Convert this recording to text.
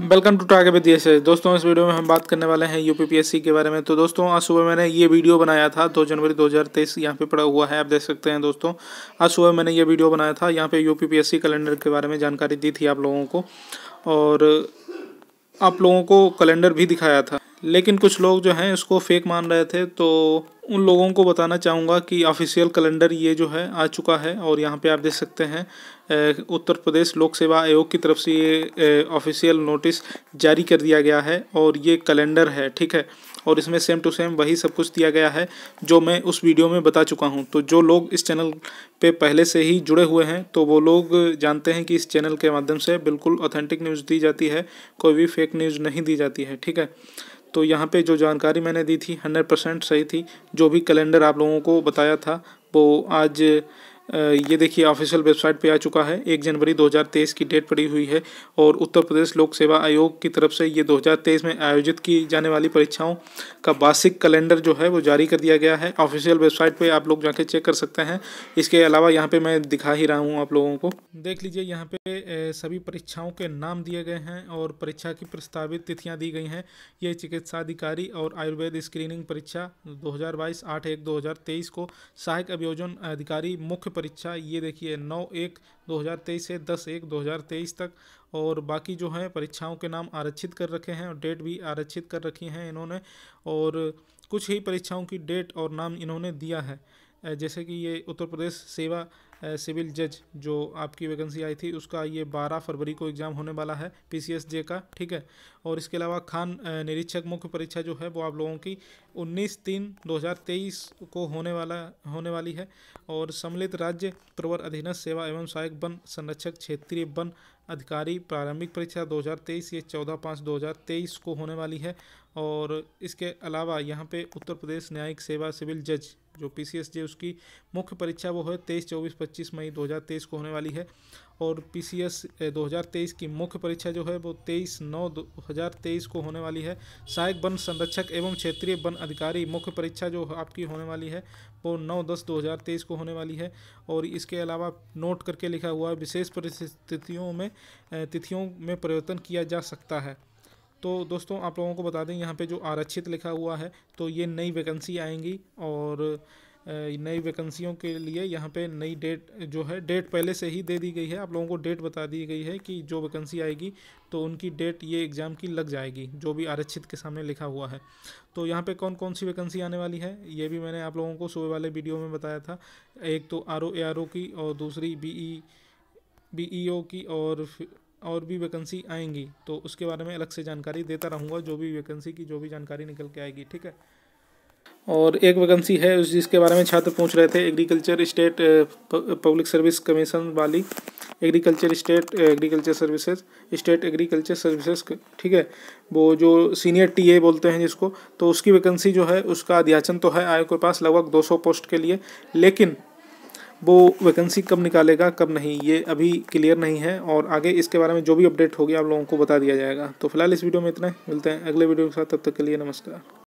Welcome to टागे with S दोस्तों, इस वीडियो में हम बात करने वाले हैं यूपीपीएससी के बारे में। तो दोस्तों, आज सुबह मैंने ये वीडियो बनाया था, दो जनवरी 2023 यहाँ पे पड़ा हुआ है, आप देख सकते हैं दोस्तों। आज सुबह मैंने ये वीडियो बनाया था, यहाँ पे यूपीपीएससी कैलेंडर के बारे में जानकारी दी थी आप लोगों को, और आप लोगों को कैलेंडर भी दिखाया था। लेकिन कुछ लोग जो हैं, इसको फेक मान रहे थे तो उन लोगों को बताना चाहूँगा कि ऑफिशियल कैलेंडर ये जो है, आ चुका है और यहाँ पे आप देख सकते हैं उत्तर प्रदेश लोक सेवा आयोग की तरफ़ से ये ऑफिशियल नोटिस जारी कर दिया गया है और ये कैलेंडर है, ठीक है? और इसमें सेम टू सेम वही सब कुछ दिया गया है जो मैं उस वीडियो में बता चुका हूँ। तो जो लोग इस चैनल पे पहले से ही जुड़े हुए हैं तो वो लोग जानते हैं कि इस चैनल के माध्यम से बिल्कुल ऑथेंटिक न्यूज़ दी जाती है, कोई भी फेक न्यूज़ नहीं दी जाती है, ठीक है? तो यहाँ पे जो जानकारी मैंने दी थी हंड्रेड परसेंट सही थी। जो भी कैलेंडर आप लोगों को बताया था, वो आज ये देखिए ऑफिशियल वेबसाइट पे आ चुका है। एक जनवरी 2023 की डेट पड़ी हुई है और उत्तर प्रदेश लोक सेवा आयोग की तरफ़ से ये 2023 में आयोजित की जाने वाली परीक्षाओं का वार्षिक कैलेंडर जो है वो जारी कर दिया गया है। ऑफिशियल वेबसाइट पे आप लोग जाके चेक कर सकते हैं। इसके अलावा यहाँ पे मैं दिखा ही रहा हूँ आप लोगों को। देख लीजिए, यहाँ पे सभी परीक्षाओं के नाम दिए गए हैं और परीक्षा की प्रस्तावित तिथियाँ दी गई हैं। ये चिकित्सा अधिकारी और आयुर्वेद स्क्रीनिंग परीक्षा दो हज़ार बाईस को सहायक अभियोजन अधिकारी मुख्य परीक्षा, ये देखिए, नौ एक दो हज़ार तेईस से दस एक दो हज़ार तेईस तक। और बाकी जो है, परीक्षाओं के नाम आरक्षित कर रखे हैं और डेट भी आरक्षित कर रखी हैं इन्होंने। और कुछ ही परीक्षाओं की डेट और नाम इन्होंने दिया है। जैसे कि ये उत्तर प्रदेश सेवा सिविल जज जो आपकी वैकेंसी आई थी, उसका ये 12 फरवरी को एग्ज़ाम होने वाला है पी जे का, ठीक है? और इसके अलावा खान निरीक्षक मुख्य परीक्षा जो है वो आप लोगों की 19 तीन 2023 को होने वाला, होने वाली है। और सम्मिलित राज्य प्रवर अधीनस्थ सेवा एवं सहायक वन संरक्षक क्षेत्रीय वन अधिकारी प्रारंभिक परीक्षा 2023 ये 14 पाँच 2023 को होने वाली है। और इसके अलावा यहाँ पे उत्तर प्रदेश न्यायिक सेवा सिविल जज जो पी सी एस जे उसकी मुख्य परीक्षा वो है तेईस, चौबीस, पच्चीस मई दो हज़ार तेईस को होने वाली है। और पी सी एस दो हज़ार तेईस की मुख्य परीक्षा जो है, वो तेईस नौ दो हज़ार तेईस को होने वाली है। सहायक वन संरक्षक एवं क्षेत्रीय वन अधिकारी मुख्य परीक्षा जो आपकी होने वाली है, वो नौ दस दो हज़ार तेईस को होने वाली है। और इसके अलावा नोट करके लिखा हुआ है, विशेष परिस्थितियों में तिथियों में परिवर्तन किया जा सकता है। तो दोस्तों, आप लोगों को बता दें, यहाँ पे जो आरक्षित लिखा हुआ है तो ये नई वैकेंसी आएँगी और नई वैकेंसियों के लिए यहाँ पे नई डेट जो है, डेट पहले से ही दे दी गई है। आप लोगों को डेट बता दी गई है कि जो वैकेंसी आएगी तो उनकी डेट ये एग्ज़ाम की लग जाएगी, जो भी आरक्षित के सामने लिखा हुआ है। तो यहाँ पे कौन कौन सी वैकेंसी आने वाली है, ये भी मैंने आप लोगों को सुबह वाले वीडियो में बताया था। एक तो आर ओ की और दूसरी बी ई बी ई ओ की और और भी वैकेंसी आएँगी तो उसके बारे में अलग से जानकारी देता रहूँगा, जो भी वैकेंसी की, जो भी जानकारी निकल के आएगी, ठीक है? और एक वैकेंसी है उस, जिसके बारे में छात्र पूछ रहे थे agriculture state public service commission वाली agriculture state agriculture services state agriculture services ठीक है? वो जो सीनियर टीए बोलते हैं जिसको तो उसकी वैकेंसी जो है, उसका अध्याचन तो है आयोग के पास लगभग 200 पोस्ट के लिए, लेकिन वो वैकेंसी कब निकालेगा, कब नहीं, ये अभी क्लियर नहीं है और आगे इसके बारे में जो भी अपडेट होगी आप लोगों को बता दिया जाएगा। तो फ़िलहाल इस वीडियो में इतना मिलते हैं अगले वीडियो के साथ, तब तक के लिए नमस्कार।